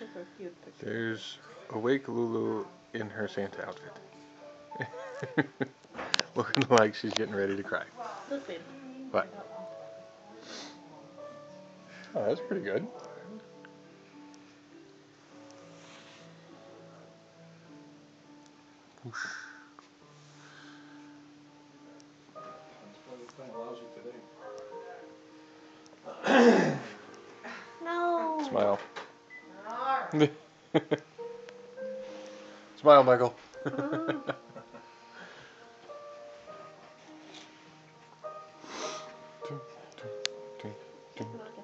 A cute picture. There's awake Lulu in her Santa outfit. Looking like she's getting ready to cry. Listen. What? Oh, that's pretty good. Whoosh. No. Smile. Smile, Michael.